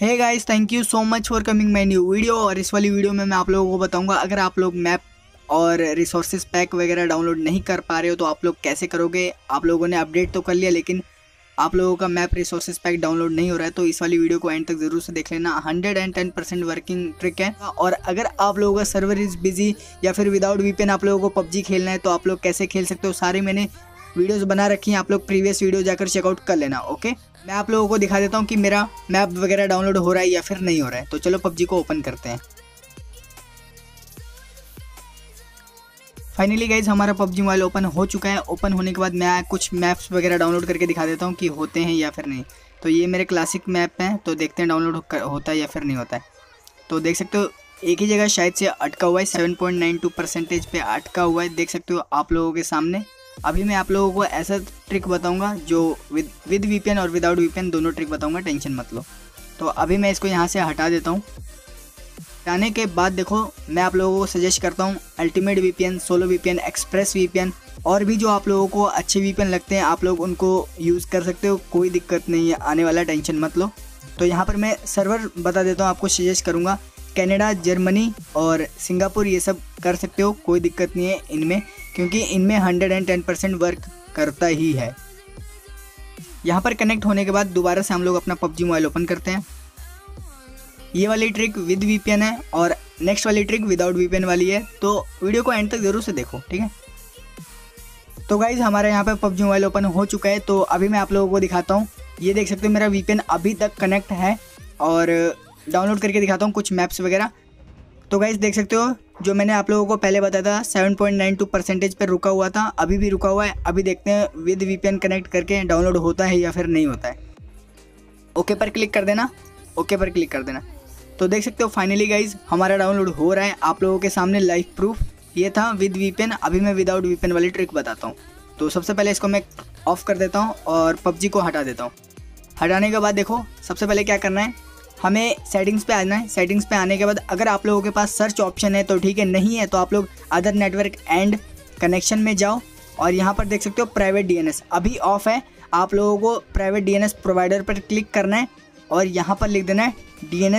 Hey guys thank you so much for coming my new video और इस वाली video में मैं आप लोगों को बताऊँगा, अगर आप लोग मैप और रिसोर्सेज पैक वगैरह डाउनलोड नहीं कर पा रहे हो तो आप लोग कैसे करोगे? आप लोगों ने अपडेट तो कर लिया, लेकिन आप लोगों का मैप रिसोर्सेज पैक डाउनलोड नहीं हो रहा है तो इस वाली वीडियो को एंड तक ज़रूर से देख लेना। Hundred and ten percent working trick है। और अगर आप लोगों का सर्वर इज़ बिज़ी या फिर विदाउट वीपेन आप लोगों को पबजी खेलना है तो आप लोग कैसे खेल सकते हो? सारे मैंने वीडियोस बना रखी हैं, आप लोग प्रीवियस वीडियो जाकर चेकआउट कर लेना, ओके? मैं आप लोगों को दिखा देता हूँ कि मेरा मैप वगैरह डाउनलोड हो रहा है या फिर नहीं हो रहा है तो चलो पबजी को ओपन करते हैं। फाइनली गाइज़ हमारा पबजी मोबाइल ओपन हो चुका है। ओपन होने के बाद मैं कुछ मैप्स वगैरह डाउनलोड करके दिखा देता हूँ कि होते हैं या फिर नहीं। तो ये मेरे क्लासिक मैप हैं तो देखते हैं डाउनलोड होता है या फिर नहीं होता है। तो देख सकते हो, एक ही जगह शायद से अटका हुआ है seven point nine two percentage पे अटका हुआ है। देख सकते हो आप लोगों के सामने। अभी मैं आप लोगों को ऐसा ट्रिक बताऊँगा जो विद विद वीपीएन और विदाउट वीपीएन दोनों ट्रिक बताऊँगा टेंशन मत लो। तो अभी मैं इसको यहाँ से हटा देता हूँ। हटाने के बाद देखो, मैं आप लोगों को सजेस्ट करता हूँ ultimate VPN solo VPN express VPN और भी जो आप लोगों को अच्छे वीपीएन लगते हैं, आप लोग उनको यूज़ कर सकते हो, कोई दिक्कत नहीं है, आने वाला टेंशन मत लो। तो यहाँ पर मैं सर्वर बता देता हूँ, आपको सजेस्ट करूँगा कनाडा जर्मनी और सिंगापुर ये सब कर सकते हो, कोई दिक्कत नहीं है इनमें। क्योंकि इनमें hundred and ten percent work करता ही है। यहाँ पर कनेक्ट होने के बाद दोबारा से हम लोग अपना पबजी मोबाइल ओपन करते हैं। ये वाली ट्रिक विद वीपीएन है और नेक्स्ट वाली ट्रिक विदाउट वीपीएन वाली है। तो वीडियो को एंड तक ज़रूर से देखो, ठीक है? तो गाइज़ हमारे यहाँ पर पबजी मोबाइल ओपन हो चुका है। तो अभी मैं आप लोगों को दिखाता हूँ। ये देख सकते हो, मेरा वीपीएन अभी तक कनेक्ट है और डाउनलोड करके दिखाता हूँ कुछ मैप्स वगैरह। तो गाइज़ देख सकते हो जो मैंने आप लोगों को पहले बताया था seven point nine two percentage पर रुका हुआ था, अभी भी रुका हुआ है। अभी देखते हैं विद वीपीएन कनेक्ट करके डाउनलोड होता है या फिर नहीं होता है। ओके पर क्लिक कर देना। ओके पर क्लिक कर देना। तो देख सकते हो फाइनली गाइज़ हमारा डाउनलोड हो रहा है आप लोगों के सामने लाइव प्रूफ ये था विद वीपेन अभी मैं विदाउट वीपेन वाली ट्रिक बताता हूँ। तो सबसे पहले इसको मैं ऑफ़ कर देता हूँ और पबजी को हटा देता हूँ। हटाने के बाद देखो, सबसे पहले क्या करना है? हमें सेटिंग्स पे आना है। सेटिंग्स पे आने के बाद अगर आप लोगों के पास सर्च ऑप्शन है तो ठीक है, नहीं है तो आप लोग अदर नेटवर्क एंड कनेक्शन में जाओ और यहाँ पर देख सकते हो प्राइवेट डीएनएस अभी ऑफ़ है। आप लोगों को प्राइवेट डीएनएस प्रोवाइडर पर क्लिक करना है और यहाँ पर लिख देना है डी एन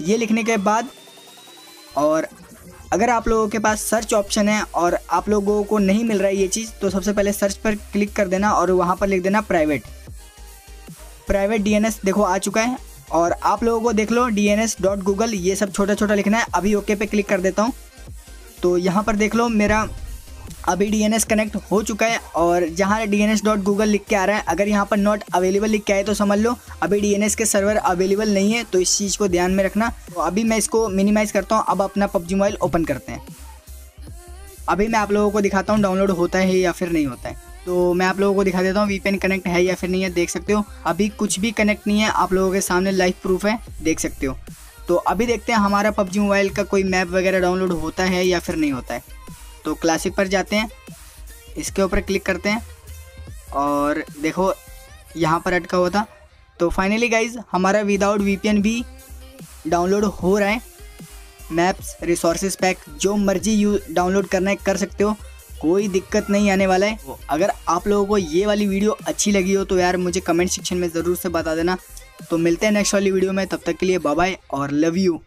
ये लिखने के बाद और अगर आप लोगों के पास सर्च ऑप्शन है और आप लोगों को नहीं मिल रहा है ये चीज़ तो सबसे पहले सर्च पर क्लिक कर देना और वहाँ पर लिख देना प्राइवेट प्राइवेट डीएनएस देखो आ चुका है और आप लोगों को देख लो D N S dot Google ये सब छोटा छोटा लिखना है। अभी ओके पे क्लिक कर देता हूँ। तो यहाँ पर देख लो मेरा अभी डी एन एस कनेक्ट हो चुका है और जहाँ D N S dot Google लिख के आ रहा है, अगर यहाँ पर नॉट अवेलेबल लिख के आए तो समझ लो, अभी डी एन एस के सर्वर अवेलेबल नहीं है तो इस चीज़ को ध्यान में रखना। तो अभी मैं इसको मिनिमाइज़ करता हूँ, अब अपना पबजी मोबाइल ओपन करते हैं। अभी मैं आप लोगों को दिखाता हूँ डाउनलोड होता है या फिर नहीं होता है। तो मैं आप लोगों को दिखा देता हूँ वीपेन कनेक्ट है या फिर नहीं है, देख सकते हो। अभी कुछ भी कनेक्ट नहीं है, आप लोगों के सामने लाइव प्रूफ है, देख सकते हो। तो अभी देखते हैं हमारा पबजी मोबाइल का कोई मैप वगैरह डाउनलोड होता है या फिर नहीं होता है। तो क्लासिक पर जाते हैं, इसके ऊपर क्लिक करते हैं, और देखो, यहाँ पर अटका हुआ था। तो फाइनली गाइज़ हमारा विदाउट वीपीएन भी डाउनलोड हो रहा है। मैप्स रिसोर्सेज पैक जो मर्ज़ी यू डाउनलोड करना है, कर सकते हो। कोई दिक्कत नहीं आने वाला है। अगर आप लोगों को ये वाली वीडियो अच्छी लगी हो तो यार मुझे कमेंट सेक्शन में ज़रूर से बता देना। तो मिलते हैं नेक्स्ट वाली वीडियो में तब तक के लिए बाय और लव यू।